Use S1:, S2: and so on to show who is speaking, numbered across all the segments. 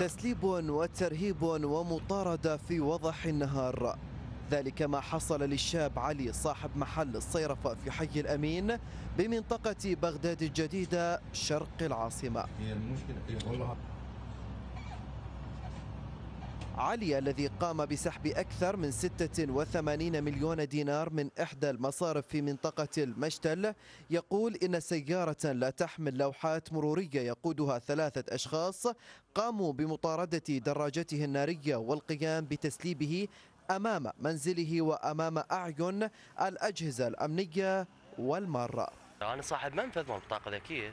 S1: تسليب وترهيب ومطاردة في وضح النهار. ذلك ما حصل للشاب علي صاحب محل الصيرفة في حي الأمين بمنطقة بغداد الجديدة شرق العاصمة. علي الذي قام بسحب أكثر من 86 مليون دينار من إحدى المصارف في منطقة المشتل يقول إن سيارة لا تحمل لوحات مرورية يقودها ثلاثة أشخاص قاموا بمطاردة دراجته النارية والقيام بتسليبه أمام منزله وأمام أعين الأجهزة الأمنية والمارة.
S2: أنا صاحب منفذ مال بطاقه ذكية.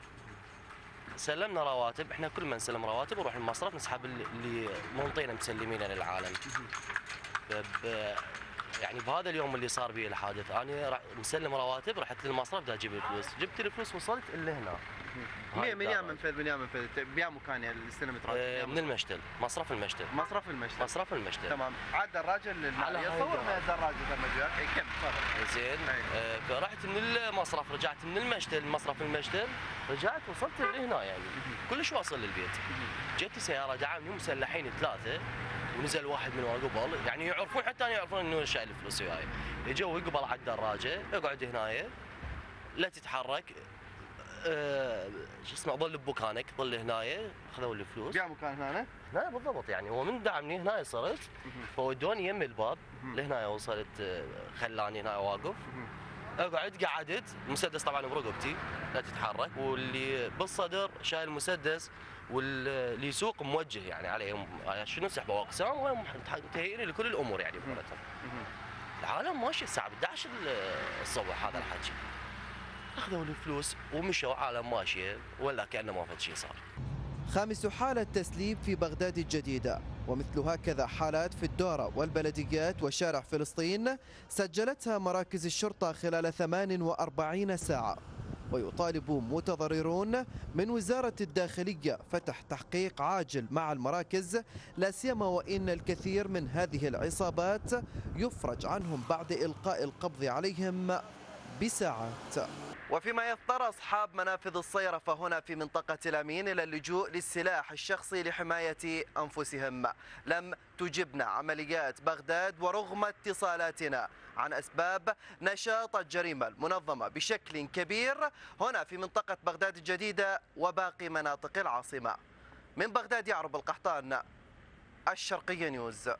S2: سلمنا رواتب إحنا كل ما نسلم رواتب نروح المصرف نسحب اللي- منطينا مسلمينه للعالم. يعني بهذا اليوم اللي صار به الحادث أنا مسلم رواتب رحت للمصرف دا أجيب الفلوس. جبت الفلوس وصلت إلا هنا.
S3: من من يا. منفذ من يا منفذ بيا مكان اللي استلمت
S2: آه،
S3: راتب
S2: من المشتل. مصرف المشتل.
S3: مصرف المشتل.
S2: مصرف المشتل.
S3: تمام. عاد دراجه
S2: على.
S3: من الدراجه لما جاك إيه، كم؟ تفضل.
S2: زين. آه، فرحت من المصرف رجعت من المشتل. مصرف المشتل رجعت وصلت لهنا يعني. كلش واصل للبيت. جت سيارة دعمني مسلحين ثلاثة. ونزل واحد من قبل يعني يعرفون حتى أنا يعرفون إنه شايل الفلوس وياي اجوا يقبل على الدراجة اقعد هنايا لا تتحرك. أه شو اسمه ظل بمكانك ظل هنايا خذوا الفلوس.
S3: بيا مكان هنا
S2: لا بالضبط. يعني هو من دعمني هنا صرت. فودوني يم الباب. لهنا وصلت آه، خلاني هنا واقف. اقعد قعدت. مسدس طبعا برقبتي لا تتحرك. واللي بالصدر شايل مسدس واللي يسوق موجه يعني عليهم. شنو سحبه واقسام ومتهيئين لكل الأمور يعني العالم ماشي الساعة 11 الصبح هذا الحكي. أخذوا الفلوس ومشوا عالم ماشيه ولا كأنه ما فد شيء صار.
S1: خامس حالة تسليب في بغداد الجديدة. ومثل هكذا حالات في الدورة والبلديات وشارع فلسطين سجلتها مراكز الشرطة خلال 48 ساعة. ويطالب متضررون من وزارة الداخلية فتح تحقيق عاجل مع المراكز لا سيما وإن الكثير من هذه العصابات يفرج عنهم بعد إلقاء القبض عليهم. بساعات وفيما يضطر أصحاب منافذ الصيرفة هنا في منطقة الأمين إلى اللجوء للسلاح الشخصي لحماية أنفسهم. لم تجبنا عمليات بغداد ورغم اتصالاتنا عن أسباب نشاط الجريمة المنظمة بشكل كبير. هنا في منطقة بغداد الجديدة وباقي مناطق العاصمة. من بغداد يعرب القحطان الشرقية نيوز.